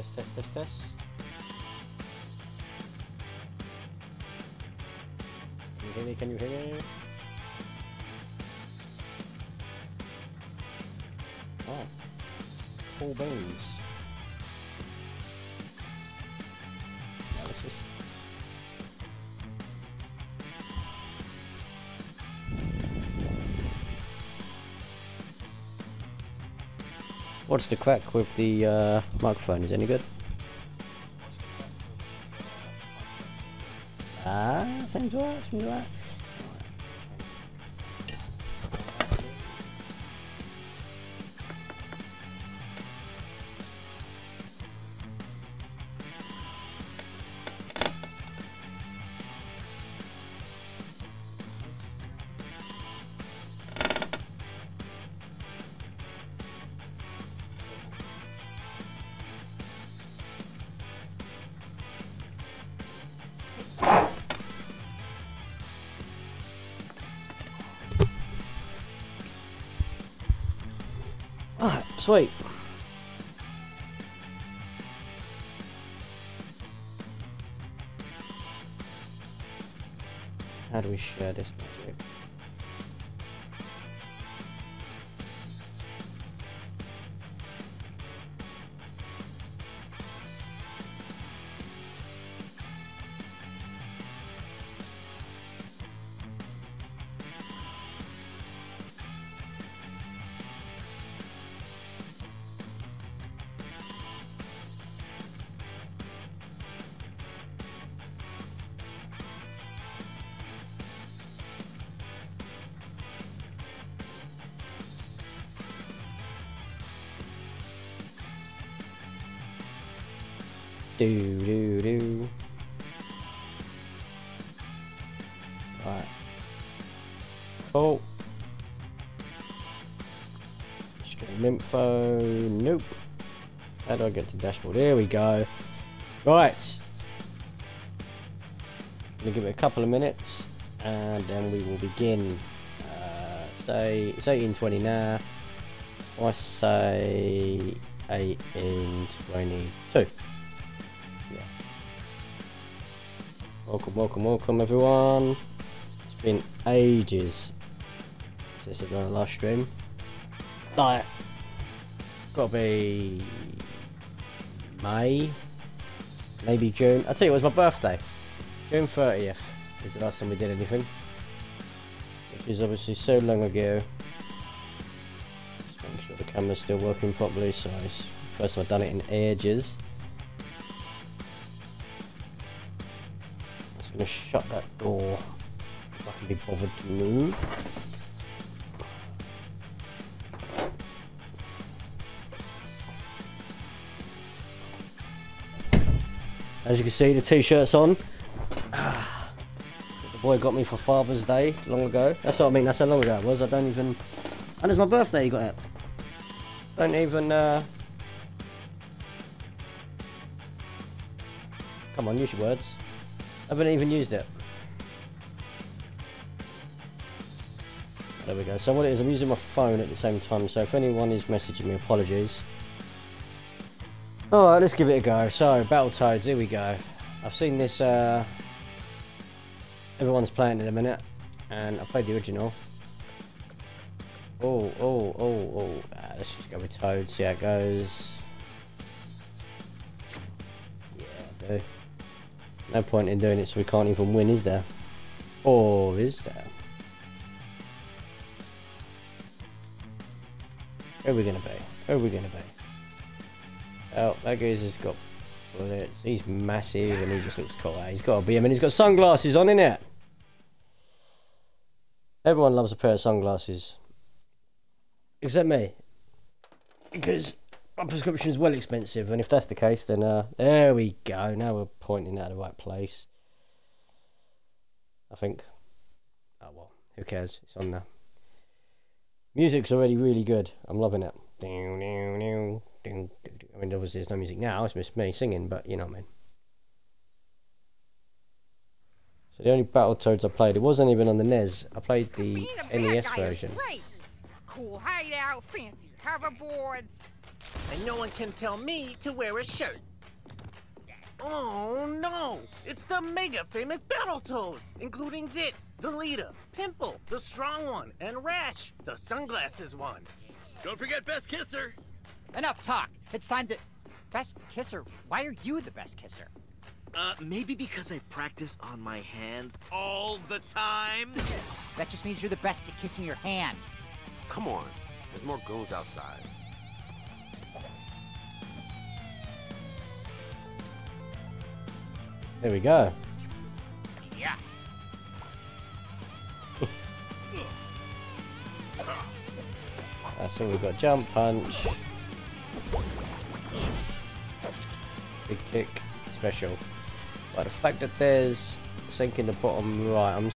test, test, test, test. Can you hear me? Can you hear me? Oh. Cool beans. What's the crack with the uh, microphone? Is any good? Ah, seems alright, seems alright. Sweet. How do we share this? Do do do. Right. Cool. Stream info. Nope. How do I get to dashboard? There we go. Right. Gonna give it a couple of minutes, and then we will begin. Uh, say it's 18:20 now. I say 18:22. Welcome, welcome, welcome, everyone. It's been ages since I've done a live stream. Like, gotta be May, maybe June. I'll tell you, it was my birthday. June 30th is the last time we did anything. Which is obviously so long ago. Just making sure the camera's still working properly, so it's first time I've done it in ages. Bothered to move. As you can see, the t-shirt's on. The boy got me for Father's Day long ago. That's what I mean. That's how long ago it was. I don't even. And it's my birthday. You got it. Don't even. Uh... Come on, use your words. I haven't even used it. There we go. So what it is, I'm using my phone at the same time. So if anyone is messaging me, apologies. Alright, let's give it a go. So, Battletoads, here we go. I've seen this, uh... Everyone's playing in a minute. And I played the original. Oh, oh, oh, oh. Ah, let's just go with Toad, see how it goes. Yeah, do. No point in doing it so we can't even win, is there? Or is there? Who are we gonna be? Where are we gonna be? Oh, that guy's just got bullets. He's massive and he just looks cool. He's got to be. Mean, he's got sunglasses on, innit? Everyone loves a pair of sunglasses. Except me. Because my prescription's well expensive, and if that's the case, then uh, there we go. Now we're pointing at the right place. I think. Oh well, who cares? It's on there. Music's already really good. I'm loving it. I mean, obviously there's no music now. It's just me singing, but you know what I mean. So the only Battletoads I played, it wasn't even on the NES. I played the Being a bad NES version. great. Cool hideout, fancy hoverboards. And no one can tell me to wear a shirt. Oh no! It's the mega famous Battletoads, including Zitz, the leader, Pimple, the strong one, and Rash, the sunglasses one. Don't forget Best Kisser. Enough talk. It's time to. Best kisser. Why are you the best kisser? Uh, maybe because I practice on my hand all the time? That just means you're the best at kissing your hand. Come on, there's more girls outside. There we go. Yeah. So we've got jump, punch, big kick, special. But the fact that there's sink in the bottom right, I'm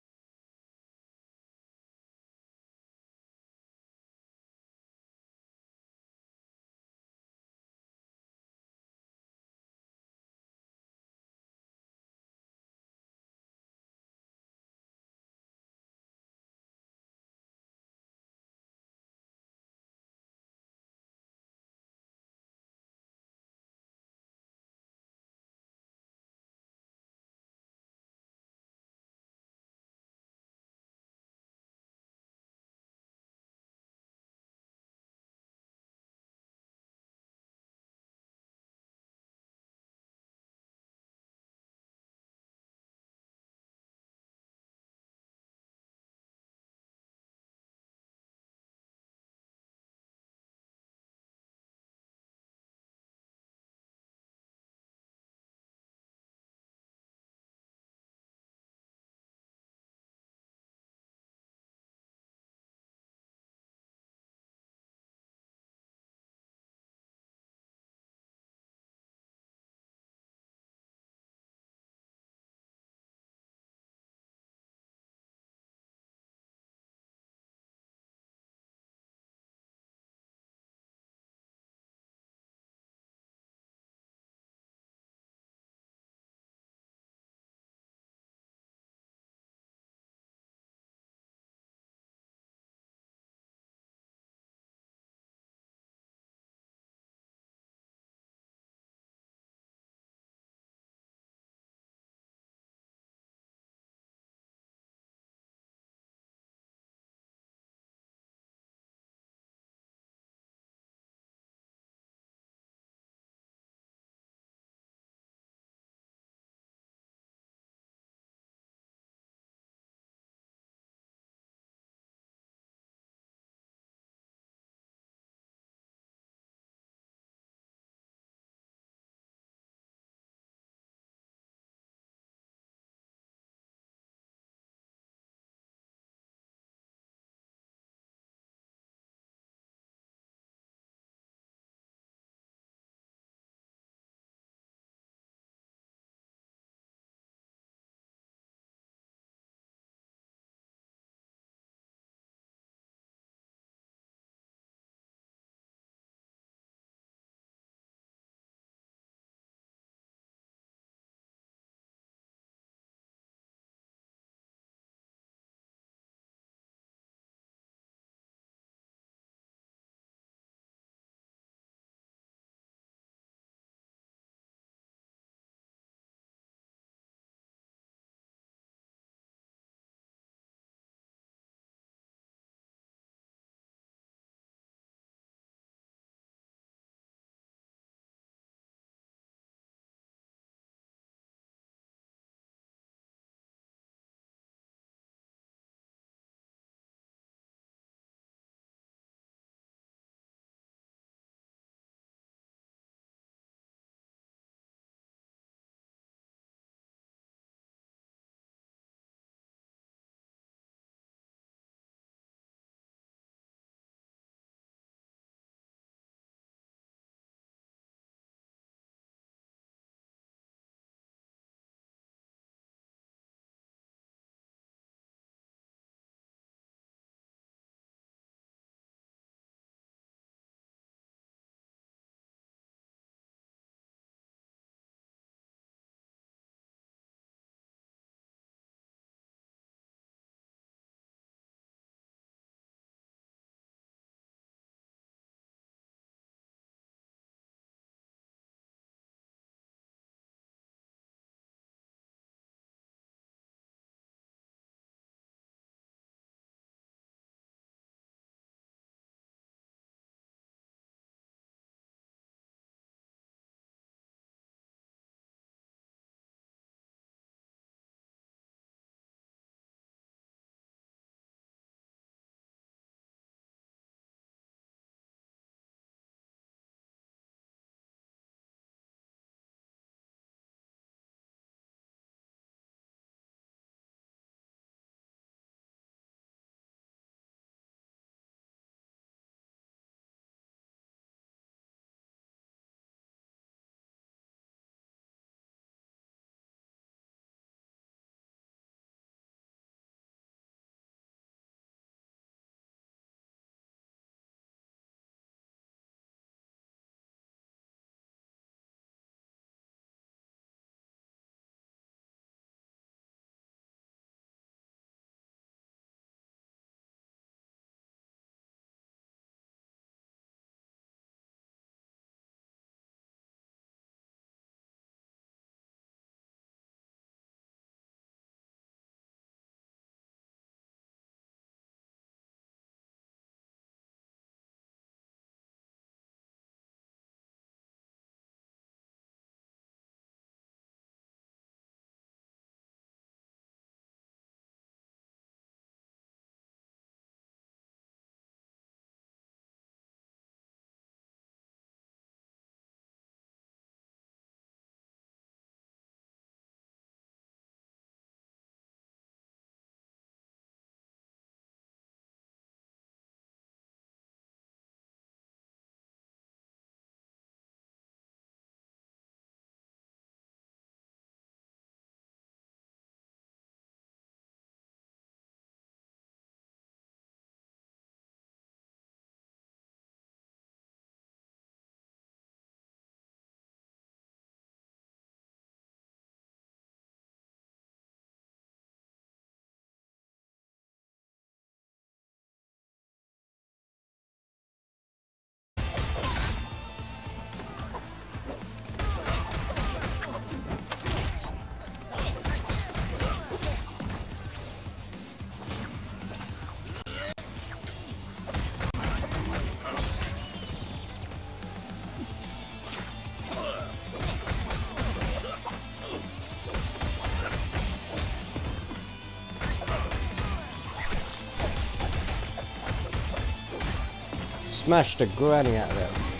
smashed the granny out of it.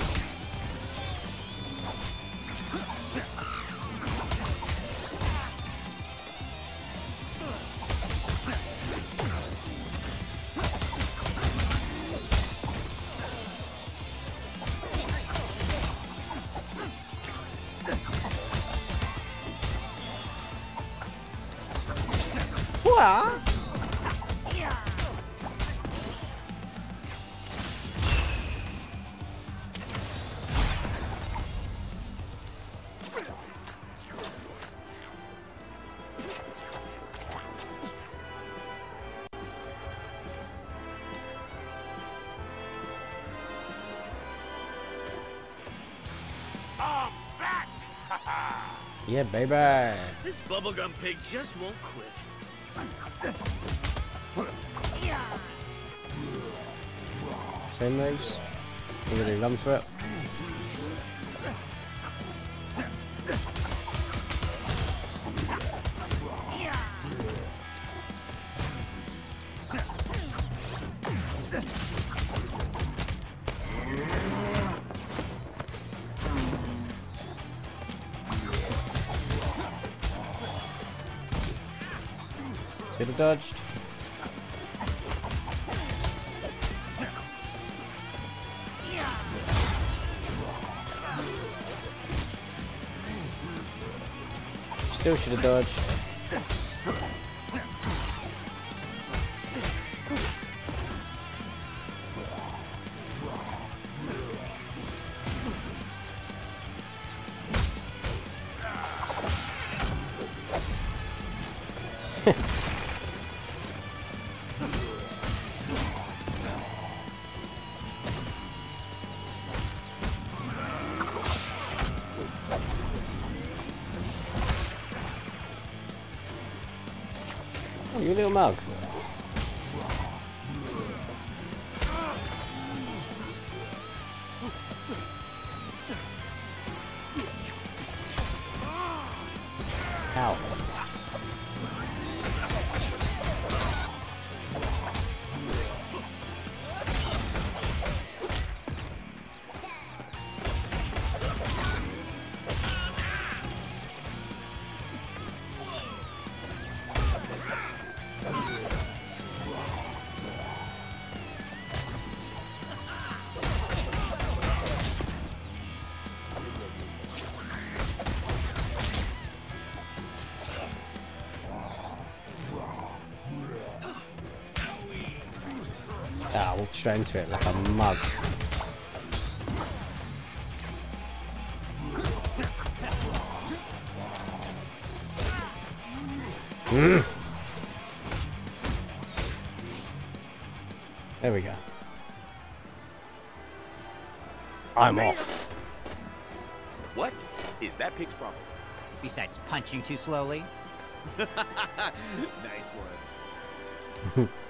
Yeah, baby. This bubblegum pig just won't quit. Same moves. I'm gonna do lumps for it. Still should have dodged. Little mug. Straight into it like a mug. Mm. There we go. I'm off. What? Is that pig's problem? Besides punching too slowly. nice one.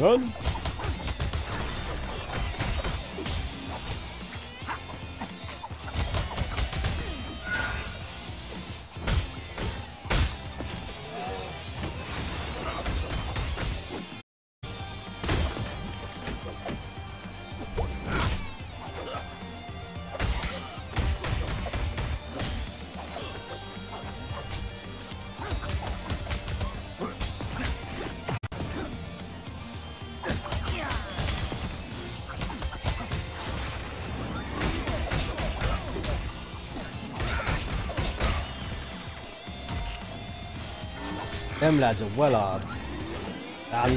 Run. Them lads are well hard. I'm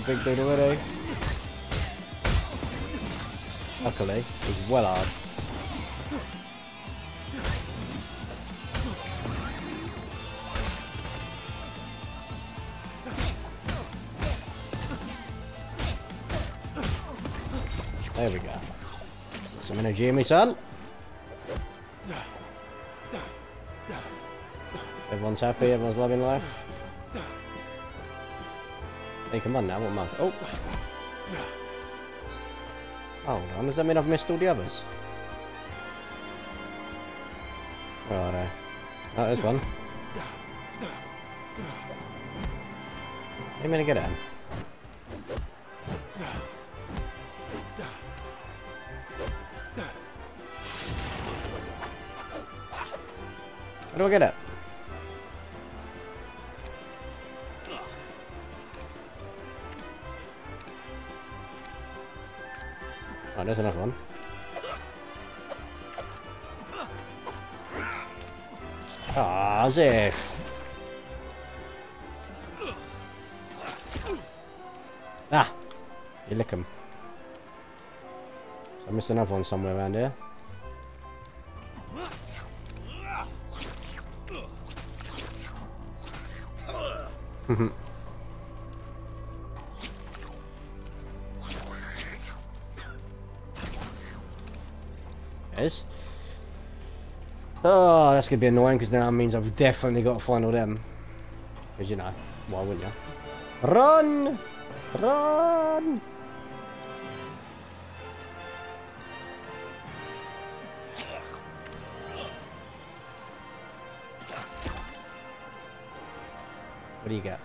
a big dude already. Luckily, he's well hard. There we go. Some energy in me, son. Everyone's happy, everyone's loving life. Hey, come on now, what am I? Oh! Hold on, does that mean I've missed all the others? Righto. Oh, there's one. How am I gonna get him? How do I get it? Oh, there's another one. Ah, as if. Ah! You lick 'em. So I missed another one somewhere around here. Oh, that's gonna be annoying because now that means I've definitely got to find all them. Because you know, why wouldn't you? Run! Run! What do you got?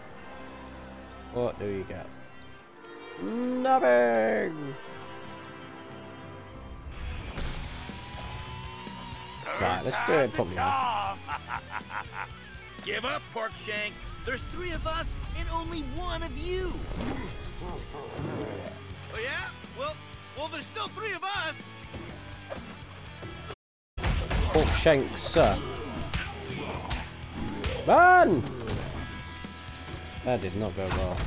What do you got? Nothing! Right, let's do it properly now. Give up, Pork Shank. There's three of us and only one of you. Oh yeah? Well, well, there's still three of us. Pork shanks, sir. Run! That did not go well.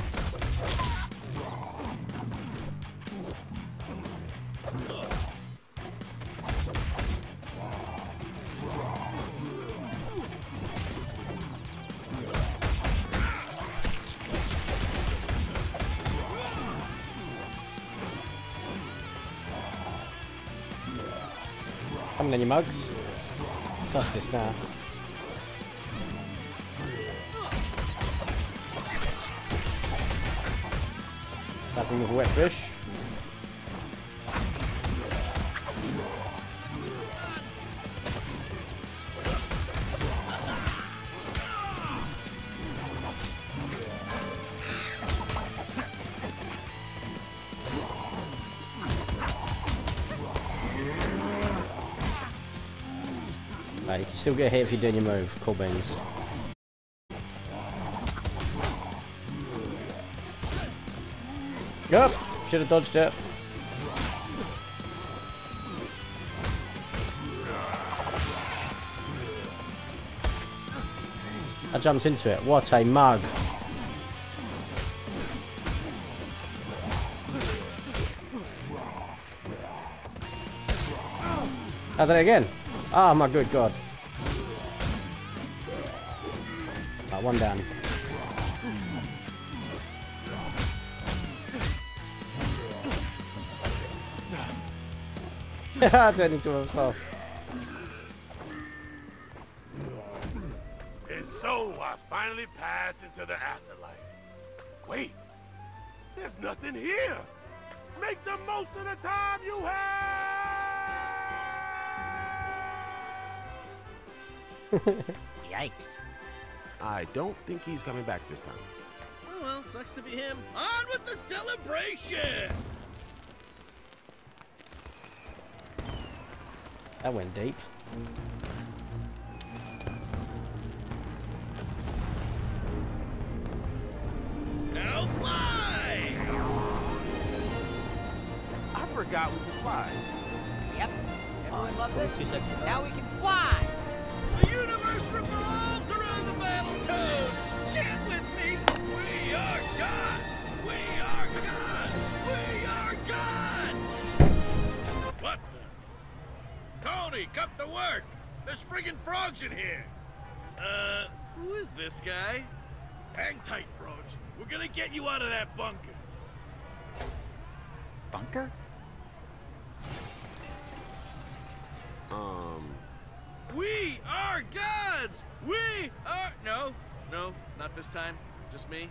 You mugs. Trust this now. Tapping with a wet fish. Still get hit if you're doing your move. Cool beans. Yep, should have dodged it. I jumped into it. What a mug. I again. Oh my good god. One down. I turned into himself. And so I finally pass into the afterlife. Wait, there's nothing here. Make the most of the time you have. Yikes. I don't think he's coming back this time. Oh well, sucks to be him. On with the celebration! That went deep. Now fly! I forgot we could fly. Yep. Everyone loves Two us. Now we can fly. The universe revolves come the work. There's friggin' frogs in here. Uh, who is this guy? Hang tight, frogs. We're gonna get you out of that bunker. Bunker? Um, We are gods! We are. No, no, not this time. Just me.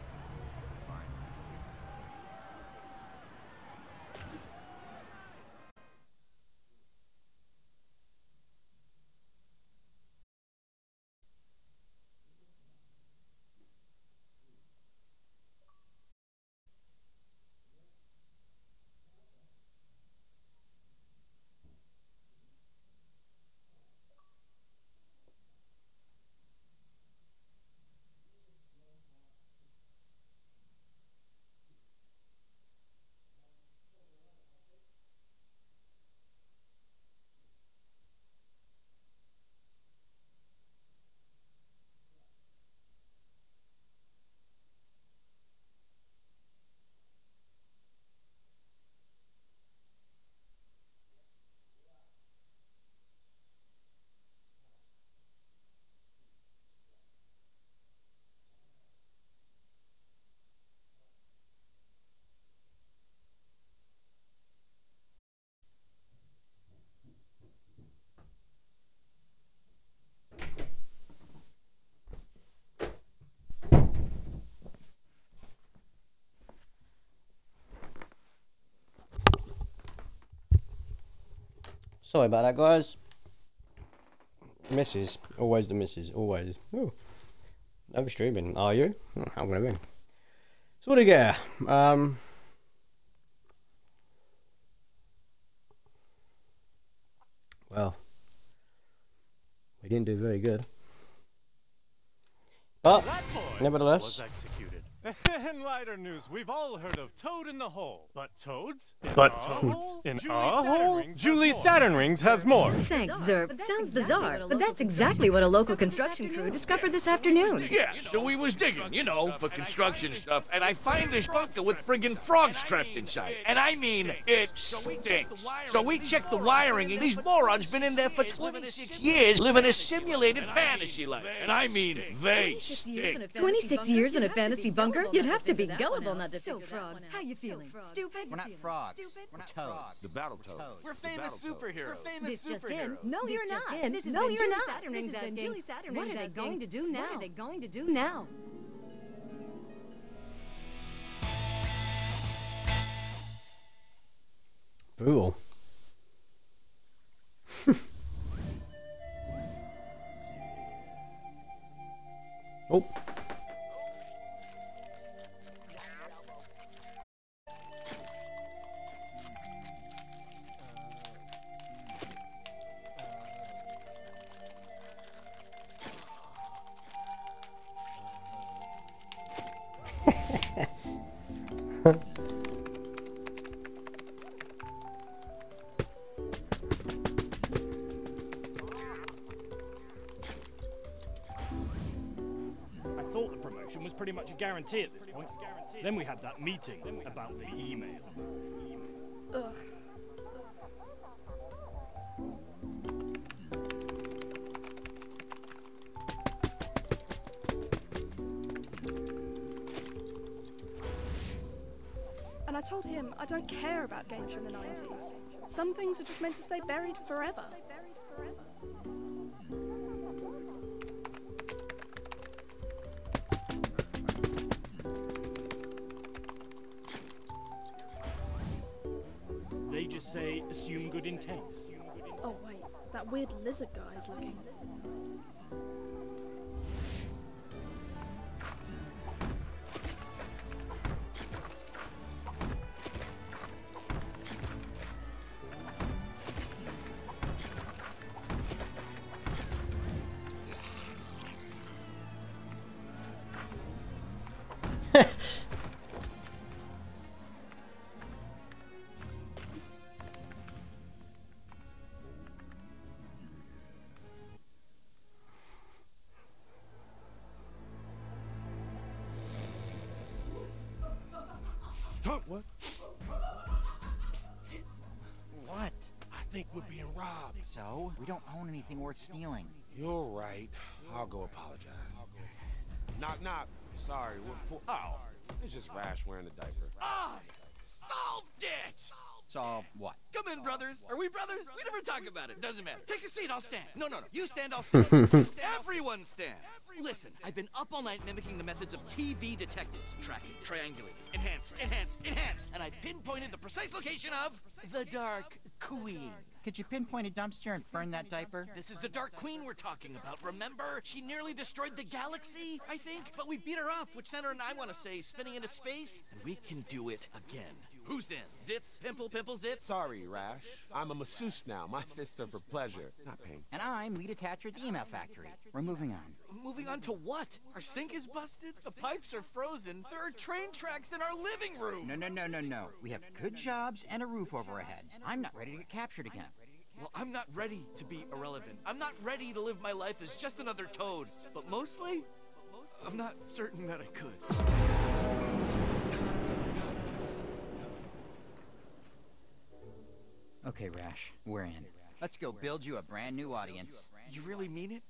Sorry about that, guys. Misses. Always the misses. Always. Ooh. Never streaming, are you? I'm gonna win. So what do you get? Um. Well, we didn't do very good. But nevertheless. In lighter news, we've all heard of Toad in the Hole. But Toads? In But our Toads? hole? In Julie our Saturn hole? Rings has Julie more. Saturn Rings has more. Thanks, Zerb. Sounds bizarre, but that's exactly what a local construction crew discovered this afternoon. Yeah, so we was digging, you know, for construction stuff, and I find this bunker with friggin' frogs trapped inside. And I mean, it stinks. So we checked the wiring, and these morons been in there for 26 years living a simulated fantasy life. And I mean, they stink. 26 years in a fantasy bunker? You'd have to be gullible not to So, frogs, how you feeling? Stupid? We're not frogs. We're toads. The battle toads. We're famous superheroes. This just in. No, you're not. This no, you're not. Saturn Rings asking, what are they going to do now? What are they going to do now? brutal. oh. Then we had that meeting about the email. And I told him I don't care about games from the 90s. Some things are just meant to stay buried forever. That weird lizard guy is looking. Robbed. We don't own anything worth stealing. You're right. I'll go apologize. Knock, knock. Sorry, we're poor. Oh, it's just Rash wearing a diaper. Ah, solved it! So, what? Come in, brothers. Are we brothers? We never talk about it. Doesn't matter. Take a seat. I'll stand. No, no, no. You stand. I'll stand. Everyone stands. Listen, I've been up all night mimicking the methods of TV detectives: tracking, triangulating, enhance, enhance, enhance, and I pinpointed the precise location of the Dark Queen. Could you pinpoint a dumpster and burn that diaper? This is the Dark Queen we're talking about. Remember? She nearly destroyed the galaxy, I think, but we beat her up, which sent her and I want to say spinning into space, and we can do it again. Who's in? Zitz? Pimple, pimple, Zitz? Sorry, Rash. I'm a masseuse now. My fists are for pleasure, not pain. And I'm lead attacher at the email factory. We're moving on. Moving on to what? Our sink is busted? The pipes are frozen. There are train tracks in our living room. No, no, no, no, no. We have good jobs and a roof over our heads. I'm not ready to get captured again. Well, I'm not ready to be irrelevant. I'm not ready to live my life as just another toad. But mostly, I'm not certain that I could. Okay, Rash, we're in. Let's go build you a brand new audience. You really mean it?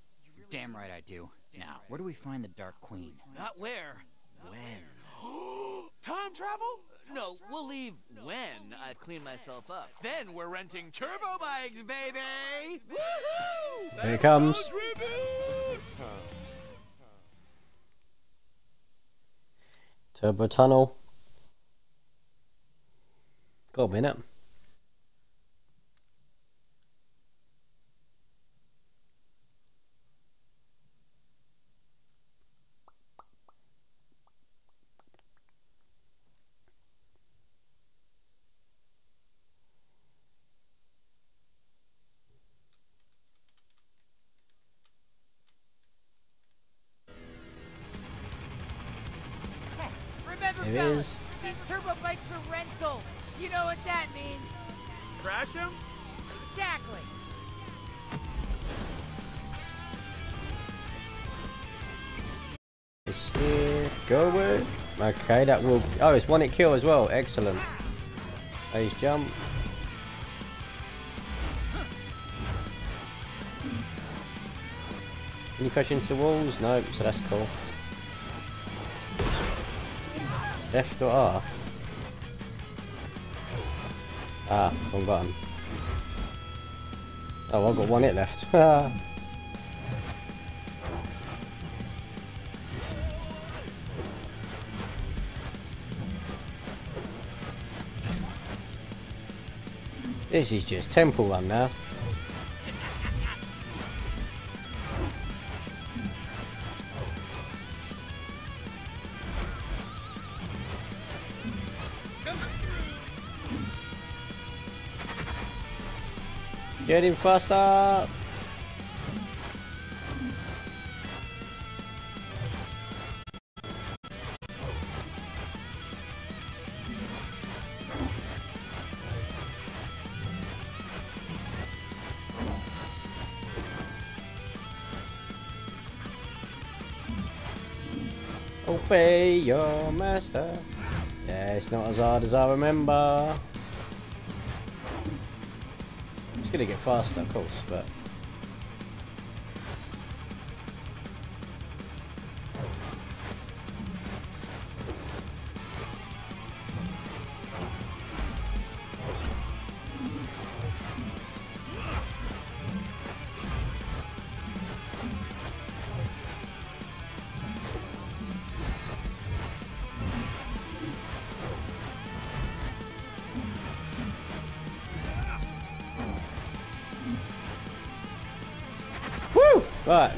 Damn right I do. Now, where do we find the Dark Queen? Not where. When? Time travel? No, we'll leave when I've cleaned myself up. Then we're renting turbo bikes, baby! Woohoo! Here it comes. Turbo tunnel. Got a minute. Remember, It fellas, is. these turbo bikes are rentals. You know what that means? Crash them? Exactly. Steer, go away. Okay, that will. Oh, it's one hit kill as well. Excellent. Phase jump. Can you crash into the walls? No, so that's cool. Left or R? Ah, wrong button. Oh, I've got one hit left. This is just Temple Run now. Get him faster! It's not as hard as I remember. It's gonna get faster, of course, but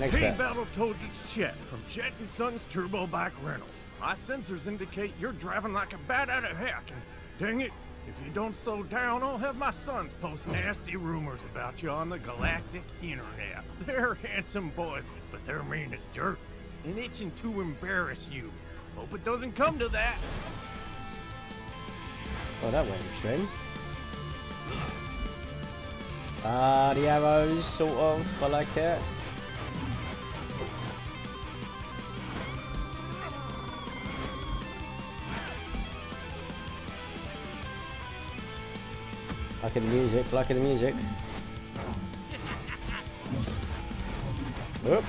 Next bit. Battletoads, it's Chet from Chet and Sons Turbo Bike Rentals. My sensors indicate you're driving like a bat out of heck, and dang it, if you don't slow down, I'll have my sons post nasty rumors about you on the galactic internet. They're handsome boys, but they're mean as dirt and itching to embarrass you. Hope it doesn't come to that. Oh, that went extreme. Ah, the arrows, sort of. I like it. Liking the music, liking the music. Oop.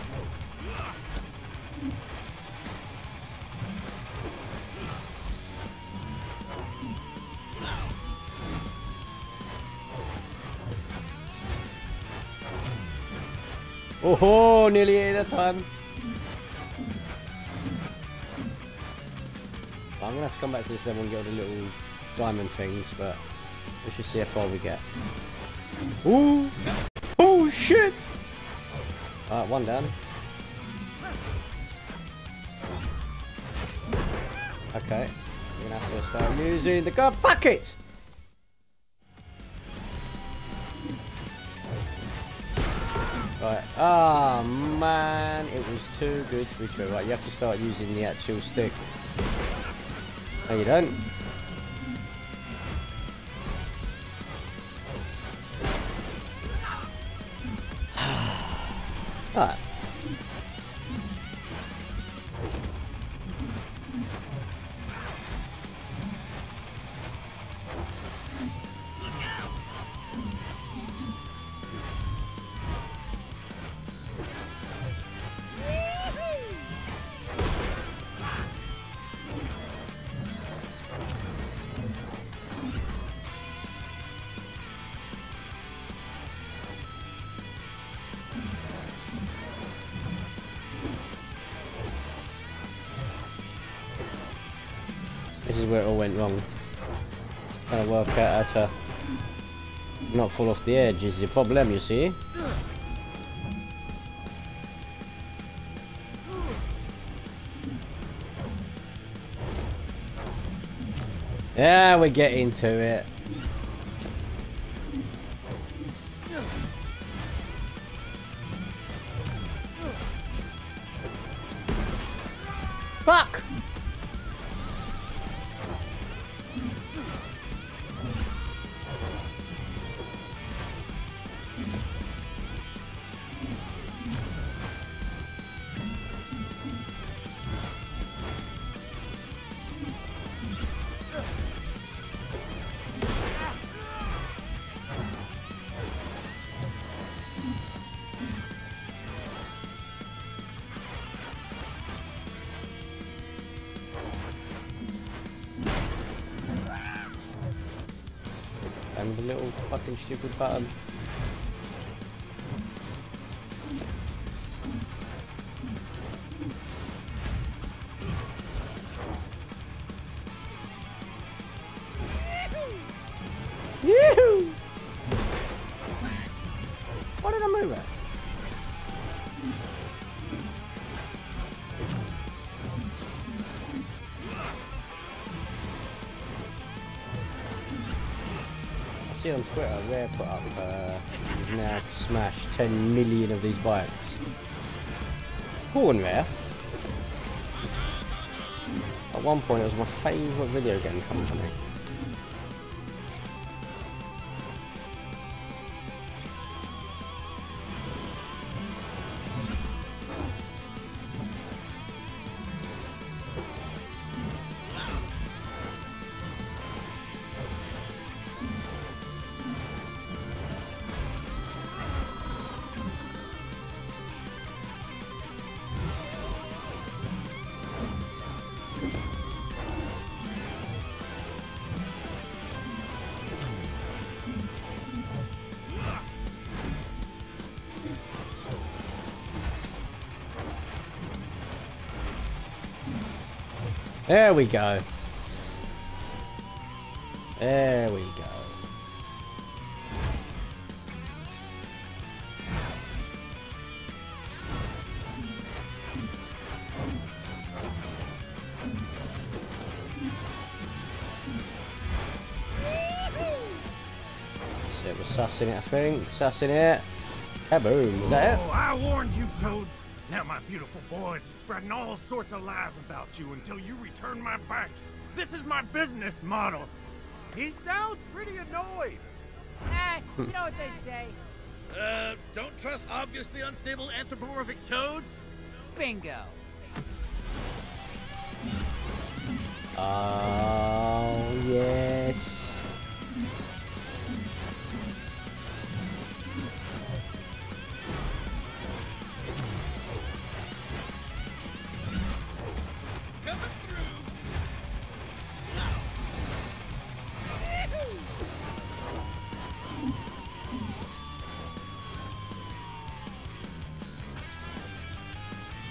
Oh, ho, nearly ate that time. I'm gonna have to come back to this level and get all the little diamond things, but we just see how far we get. Ooh! Oh shit! Alright, one down. Okay, we're gonna have to start using the gun bucket! Right, ah man, it was too good to be true. Right, you have to start using the actual stick. No, you don't. Right. The edge is the problem, you see. Yeah, we're getting to it. Fuck! Stupid button. On Twitter, Rare put up, uh, you've now smashed 10 million of these bikes. And Rare. At one point, it was my favourite video game company. There we go. There we go. It was sussing it, I think. Sussing it. Kaboom. Is that it? Oh, I warned you, Toads. Now my beautiful boys are spreading all sorts of lies about you until you return my bikes. This is my business model. He sounds pretty annoyed. Eh, you know what they say. Uh, don't trust obviously unstable anthropomorphic toads? Bingo. Oh, yes.